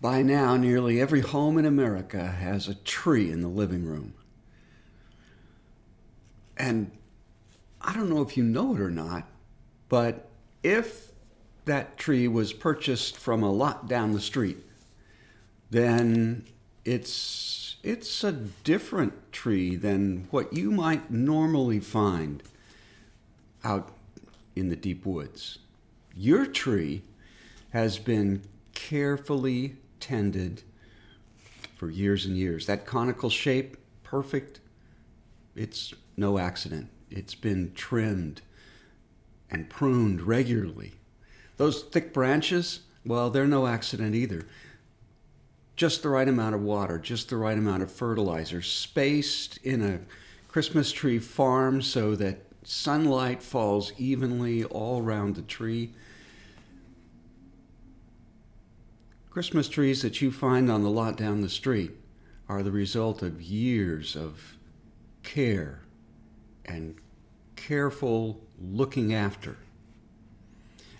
By now, nearly every home in America has a tree in the living room. And I don't know if you know it or not, but if that tree was purchased from a lot down the street, then it's it's a different tree than what you might normally find out in the deep woods. Your tree has been carefully for years and years. That conical shape, perfect. It's no accident. It's been trimmed and pruned regularly. Those thick branches, well, they're no accident either. Just the right amount of water, just the right amount of fertilizer, spaced in a Christmas tree farm so that sunlight falls evenly all around the tree. Christmas trees that you find on the lot down the street are the result of years of care and careful looking after.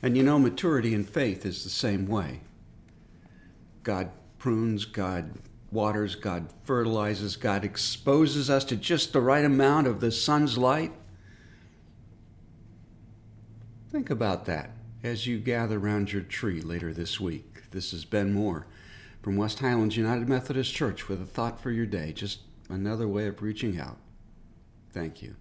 And you know, maturity in faith is the same way. God prunes, God waters, God fertilizes, God exposes us to just the right amount of the sun's light. Think about that as you gather around your tree later this week. This is Ben Moore from West Highlands United Methodist Church with a thought for your day, just another way of reaching out. Thank you.